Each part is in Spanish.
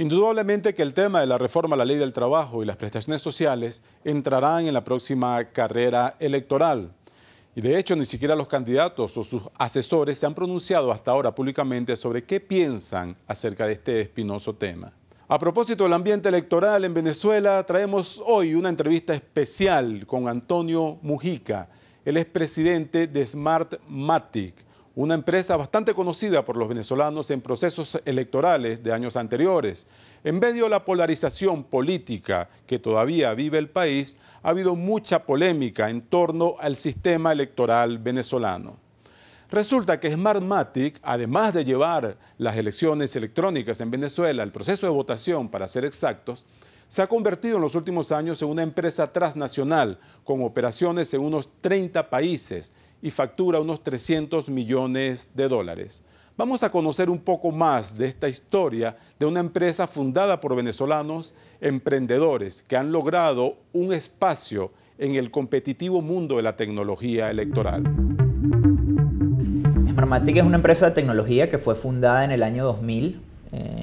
Indudablemente que el tema de la reforma a la ley del trabajo y las prestaciones sociales entrarán en la próxima carrera electoral. Y de hecho ni siquiera los candidatos o sus asesores se han pronunciado hasta ahora públicamente sobre qué piensan acerca de este espinoso tema. A propósito del ambiente electoral en Venezuela, traemos hoy una entrevista especial con Antonio Mujica, el expresidente de Smartmatic, una empresa bastante conocida por los venezolanos en procesos electorales de años anteriores. En medio de la polarización política que todavía vive el país, ha habido mucha polémica en torno al sistema electoral venezolano. Resulta que Smartmatic, además de llevar las elecciones electrónicas en Venezuela, el proceso de votación para ser exactos, se ha convertido en los últimos años en una empresa transnacional con operaciones en unos 30 países y factura unos 300 millones de dólares. Vamos a conocer un poco más de esta historia de una empresa fundada por venezolanos emprendedores que han logrado un espacio en el competitivo mundo de la tecnología electoral. Smartmatic es una empresa de tecnología que fue fundada en el año 2000, eh,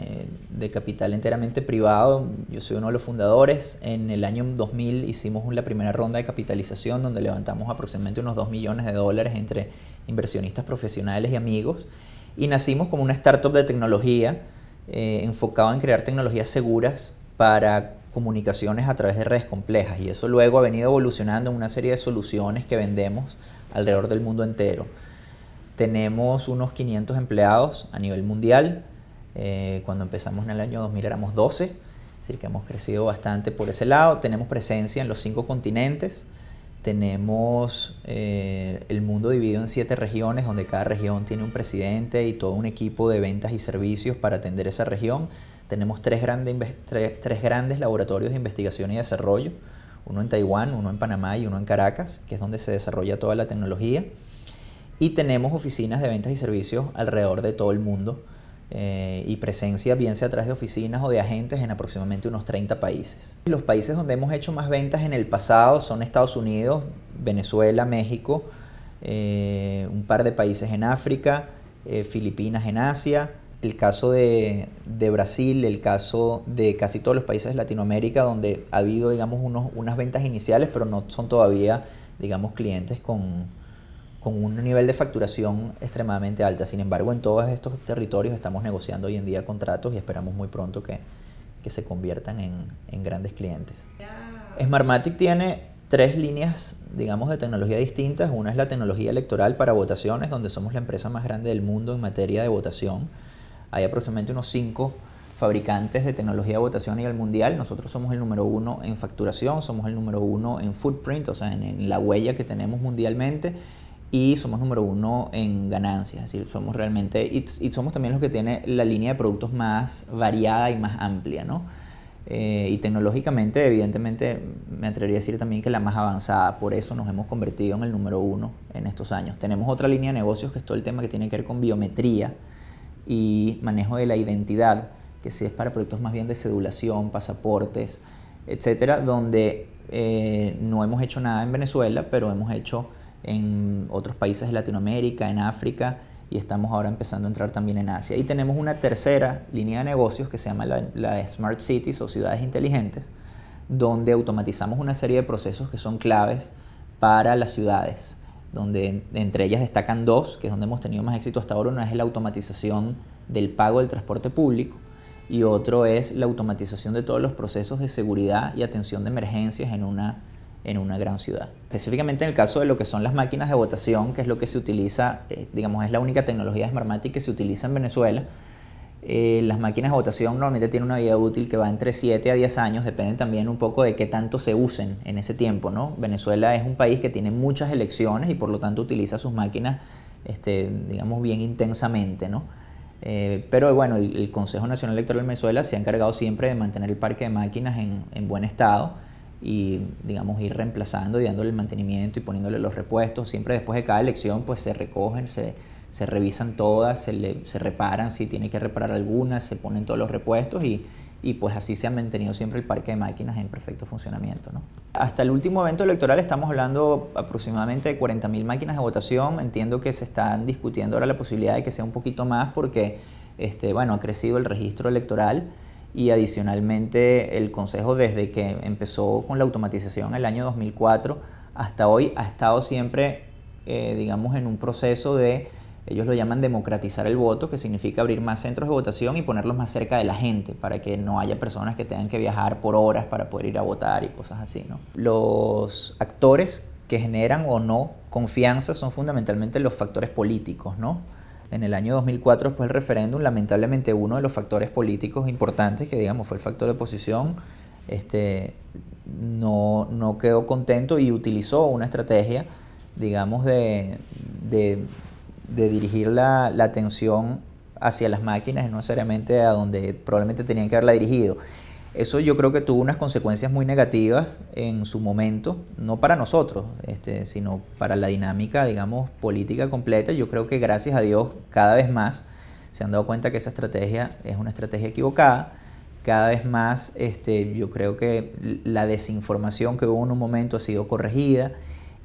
de capital enteramente privado. Yo soy uno de los fundadores. En el año 2000 hicimos la primera ronda de capitalización donde levantamos aproximadamente unos 2 millones de dólares entre inversionistas profesionales y amigos. Y nacimos como una startup de tecnología eh, enfocado en crear tecnologías seguras para comunicaciones a través de redes complejas. Y eso luego ha venido evolucionando en una serie de soluciones que vendemos alrededor del mundo entero. Tenemos unos 500 empleados a nivel mundial. Eh, cuando empezamos en el año 2000 éramos 12, es decir, que hemos crecido bastante por ese lado. Tenemos presencia en los cinco continentes. Tenemos eh, el mundo dividido en siete regiones, donde cada región tiene un presidente y todo un equipo de ventas y servicios para atender esa región. Tenemos tres, tres, tres grandes laboratorios de investigación y desarrollo, uno en Taiwán, uno en Panamá y uno en Caracas, que es donde se desarrolla toda la tecnología y tenemos oficinas de ventas y servicios alrededor de todo el mundo eh, y presencia bien sea a través de oficinas o de agentes en aproximadamente unos 30 países. Los países donde hemos hecho más ventas en el pasado son Estados Unidos, Venezuela, México, eh, un par de países en África, eh, Filipinas en Asia, el caso de, de, Brasil, el caso de casi todos los países de Latinoamérica donde ha habido digamos unos, unas ventas iniciales pero no son todavía digamos clientes con, con un nivel de facturación extremadamente alta. Sin embargo, en todos estos territorios estamos negociando hoy en día contratos y esperamos muy pronto que, que se conviertan en, en, grandes clientes. Smartmatic tiene tres líneas, digamos, de tecnología distintas. Una es la tecnología electoral para votaciones, donde somos la empresa más grande del mundo en materia de votación. Hay aproximadamente unos cinco fabricantes de tecnología de votación a nivel mundial. Nosotros somos el número uno en facturación, somos el número uno en footprint, o sea, en, en la huella que tenemos mundialmente y somos número uno en ganancias, es decir, somos realmente, y, somos también los que tiene la línea de productos más variada y más amplia, ¿no? Eh, y tecnológicamente, evidentemente, me atrevería a decir también que la más avanzada, por eso nos hemos convertido en el número uno en estos años. Tenemos otra línea de negocios que es todo el tema que tiene que ver con biometría y manejo de la identidad, que sí es para productos más bien de cedulación, pasaportes, etcétera, donde eh, no hemos hecho nada en Venezuela, pero hemos hecho en otros países de Latinoamérica, en África y estamos ahora empezando a entrar también en Asia. Y tenemos una tercera línea de negocios que se llama la, Smart Cities o ciudades inteligentes, donde automatizamos una serie de procesos que son claves para las ciudades, donde entre ellas destacan dos, que es donde hemos tenido más éxito hasta ahora. Una es la automatización del pago del transporte público y otro es la automatización de todos los procesos de seguridad y atención de emergencias en una en una gran ciudad. Específicamente en el caso de lo que son las máquinas de votación, que es lo que se utiliza, eh, digamos, es la única tecnología Smartmatic que se utiliza en Venezuela. Eh, las máquinas de votación normalmente tienen una vida útil que va entre 7 a 10 años, depende también un poco de qué tanto se usen en ese tiempo. ¿no? Venezuela es un país que tiene muchas elecciones y por lo tanto utiliza sus máquinas, este, digamos, bien intensamente. ¿no? Eh, pero bueno, el, Consejo Nacional Electoral de Venezuela se ha encargado siempre de mantener el parque de máquinas en, en buen estado y digamos ir reemplazando y dándole el mantenimiento y poniéndole los repuestos. Siempre después de cada elección pues se recogen, se, se revisan todas, se, le, se reparan si tiene que reparar algunas, se ponen todos los repuestos y, y, pues así se ha mantenido siempre el parque de máquinas en perfecto funcionamiento. ¿no? Hasta el último evento electoral estamos hablando aproximadamente de 40.000 máquinas de votación. Entiendo que se están discutiendo ahora la posibilidad de que sea un poquito más porque este, bueno, ha crecido el registro electoral y adicionalmente el Consejo desde que empezó con la automatización en el año 2004 hasta hoy ha estado siempre, eh, digamos, en un proceso de, ellos lo llaman democratizar el voto, que significa abrir más centros de votación y ponerlos más cerca de la gente, para que no haya personas que tengan que viajar por horas para poder ir a votar y cosas así. ¿no? Los actores que generan o no confianza son fundamentalmente los factores políticos, ¿no? En el año 2004, después del referéndum, lamentablemente uno de los factores políticos importantes, que digamos fue el factor de oposición, este, no, no quedó contento y utilizó una estrategia, digamos, de, de, dirigir la, la, atención hacia las máquinas y no necesariamente a donde probablemente tenían que haberla dirigido. Eso yo creo que tuvo unas consecuencias muy negativas en su momento, no para nosotros, este, sino para la dinámica, digamos, política completa. Yo creo que gracias a Dios cada vez más se han dado cuenta que esa estrategia es una estrategia equivocada. Cada vez más este, yo creo que la desinformación que hubo en un momento ha sido corregida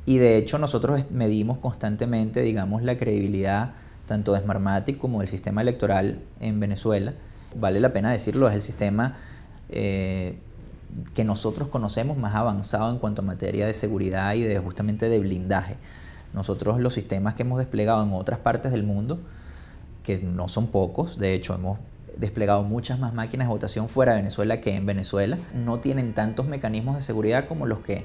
y de hecho nosotros medimos constantemente, digamos, la credibilidad tanto de Smartmatic como del sistema electoral en Venezuela. Vale la pena decirlo, es el sistema eh, que nosotros conocemos más avanzado en cuanto a materia de seguridad y de justamente de blindaje. Nosotros los sistemas que hemos desplegado en otras partes del mundo, que no son pocos, de hecho hemos desplegado muchas más máquinas de votación fuera de Venezuela que en Venezuela, no tienen tantos mecanismos de seguridad como los que,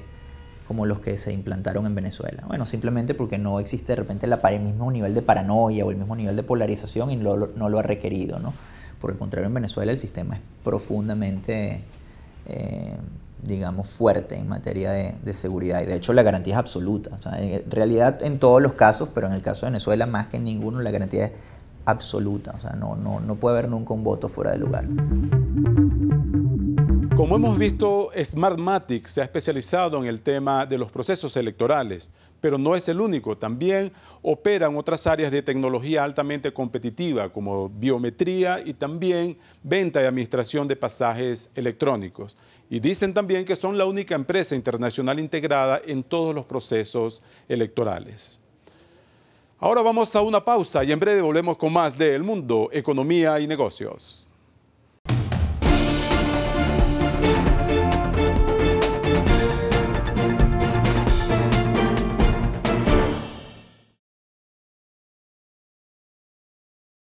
como los que se implantaron en Venezuela. Bueno, simplemente porque no existe de repente el mismo nivel de paranoia o el mismo nivel de polarización y no lo ha requerido, ¿no? Por el contrario, en Venezuela el sistema es profundamente, eh, digamos, fuerte en materia de, seguridad. Y de hecho la garantía es absoluta. en realidad en todos los casos, pero en el caso de Venezuela más que en ninguno, la garantía es absoluta. O sea, no, no, no puede haber nunca un voto fuera de lugar. Como hemos visto, Smartmatic se ha especializado en el tema de los procesos electorales pero no es el único. También operan otras áreas de tecnología altamente competitiva como biometría y también venta y administración de pasajes electrónicos. Y dicen también que son la única empresa internacional integrada en todos los procesos electorales. Ahora vamos a una pausa y en breve volvemos con más de El Mundo, Economía y Negocios.